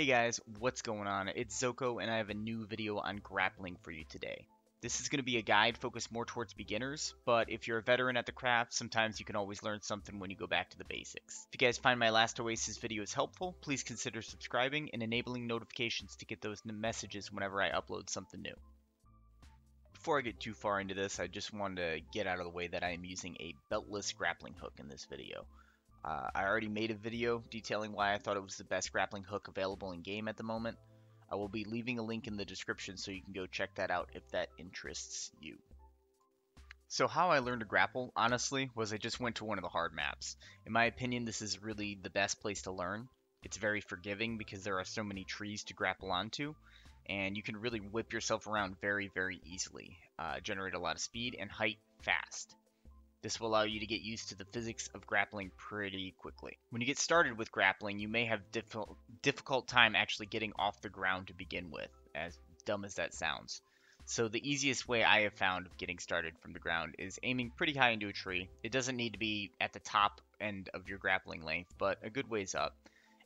Hey guys, what's going on? It's Zoko and I have a new video on grappling for you today. This is going to be a guide focused more towards beginners, but if you're a veteran at the craft, sometimes you can always learn something when you go back to the basics. If you guys find my last Oasis videos helpful, please consider subscribing and enabling notifications to get those messages whenever I upload something new. Before I get too far into this, I just wanted to get out of the way that I am using a beltless grappling hook in this video. Uh, I already made a video detailing why I thought it was the best grappling hook available in game at the moment. I will be leaving a link in the description so you can go check that out if that interests you. So how I learned to grapple, honestly, was I just went to one of the hard maps. In my opinion, this is really the best place to learn. It's very forgiving because there are so many trees to grapple onto, and you can really whip yourself around very, very easily, uh, generate a lot of speed and height fast. This will allow you to get used to the physics of grappling pretty quickly. When you get started with grappling, you may have difficult, difficult time actually getting off the ground to begin with, as dumb as that sounds. So the easiest way I have found of getting started from the ground is aiming pretty high into a tree. It doesn't need to be at the top end of your grappling length, but a good ways up.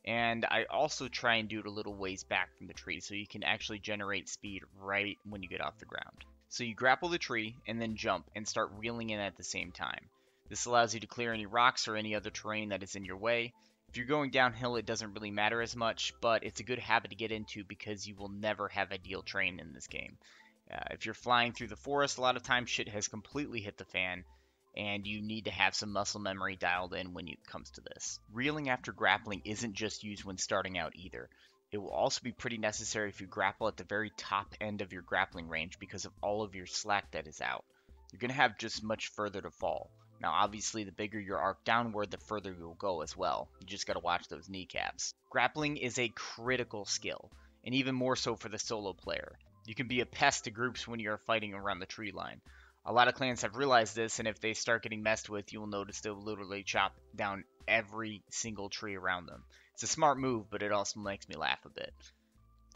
And I also try and do it a little ways back from the tree so you can actually generate speed right when you get off the ground. So you grapple the tree and then jump and start reeling in at the same time. This allows you to clear any rocks or any other terrain that is in your way. If you're going downhill, it doesn't really matter as much, but it's a good habit to get into because you will never have ideal terrain in this game. Uh, if you're flying through the forest, a lot of times shit has completely hit the fan, and you need to have some muscle memory dialed in when it comes to this. Reeling after grappling isn't just used when starting out either. It will also be pretty necessary if you grapple at the very top end of your grappling range because of all of your slack that is out. You're going to have just much further to fall. Now, obviously, the bigger your arc downward, the further you'll go as well. You just got to watch those kneecaps. Grappling is a critical skill, and even more so for the solo player. You can be a pest to groups when you're fighting around the tree line. A lot of clans have realized this, and if they start getting messed with, you will notice they'll literally chop down every single tree around them. It's a smart move, but it also makes me laugh a bit.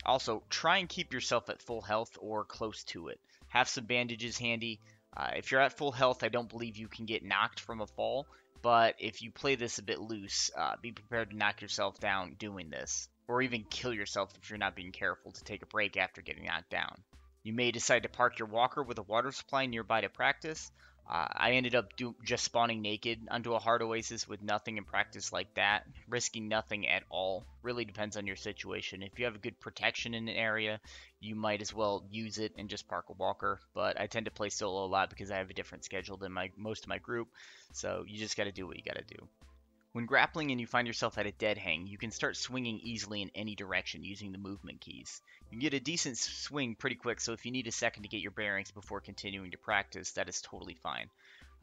Also, try and keep yourself at full health or close to it. Have some bandages handy. Uh, if you're at full health, I don't believe you can get knocked from a fall, but if you play this a bit loose, uh, be prepared to knock yourself down doing this, or even kill yourself if you're not being careful to take a break after getting knocked down. You may decide to park your walker with a water supply nearby to practice, uh, I ended up do- just spawning naked onto a hard oasis with nothing in practice like that, risking nothing at all. Really depends on your situation. If you have a good protection in an area, you might as well use it and just park a walker. But I tend to play solo a lot because I have a different schedule than my most of my group. So you just got to do what you got to do. When grappling and you find yourself at a dead hang, you can start swinging easily in any direction using the movement keys. You can get a decent swing pretty quick, so if you need a second to get your bearings before continuing to practice, that is totally fine.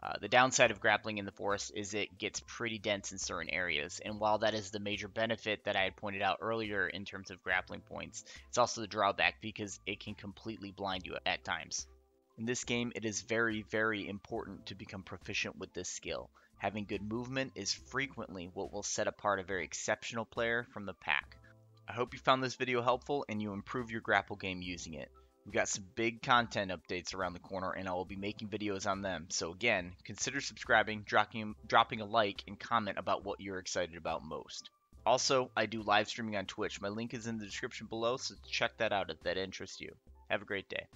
Uh, the downside of grappling in the forest is it gets pretty dense in certain areas, and while that is the major benefit that I had pointed out earlier in terms of grappling points, it's also the drawback because it can completely blind you at times. In this game, it is very, very important to become proficient with this skill. Having good movement is frequently what will set apart a very exceptional player from the pack. I hope you found this video helpful and you improve your grapple game using it. We've got some big content updates around the corner and I will be making videos on them. So again, consider subscribing, dropping, dropping a like, and comment about what you're excited about most. Also, I do live streaming on Twitch. My link is in the description below, so check that out if that interests you. Have a great day.